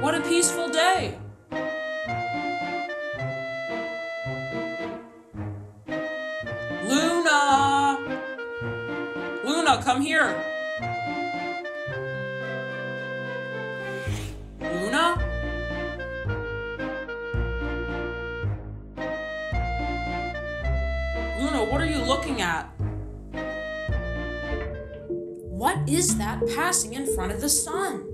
What a peaceful day. Luna! Luna, come here. Luna? Luna, what are you looking at? What is that passing in front of the sun?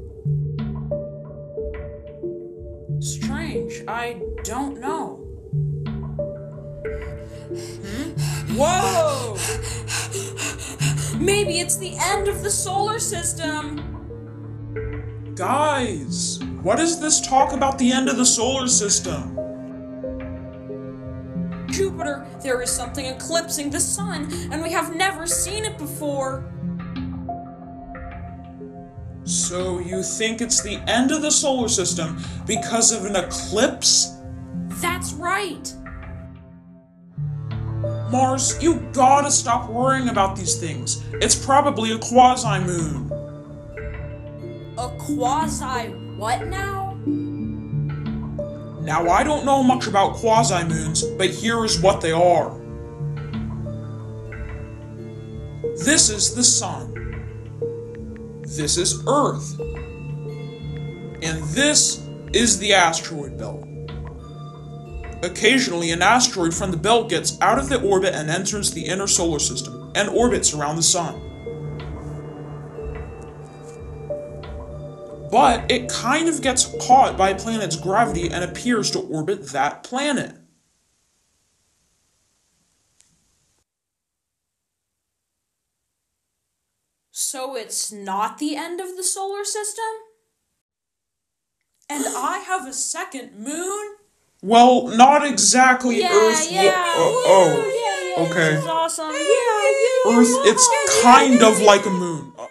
I don't know. Hmm? Whoa! Maybe it's the end of the solar system! Guys, what is this talk about the end of the solar system? Jupiter, there is something eclipsing the sun, and we have never seen it before. So you think it's the end of the solar system because of an eclipse? That's right. Mars, you gotta stop worrying about these things. It's probably a quasi moon. A quasi what now? Now, I don't know much about quasi moons, but here is what they are. This is the Sun. This is Earth. And this is the asteroid belt. Occasionally, an asteroid from the belt gets out of the orbit and enters the inner solar system and orbits around the Sun. But it kind of gets caught by a planet's gravity and appears to orbit that planet. So it's not the end of the solar system? And I have a second moon? Well, not exactly Yeah, Earth. yeah. oh, Woo, oh, yeah, yeah, okay. This is awesome. Yeah, yeah. Earth, it's kind of like a moon. Uh,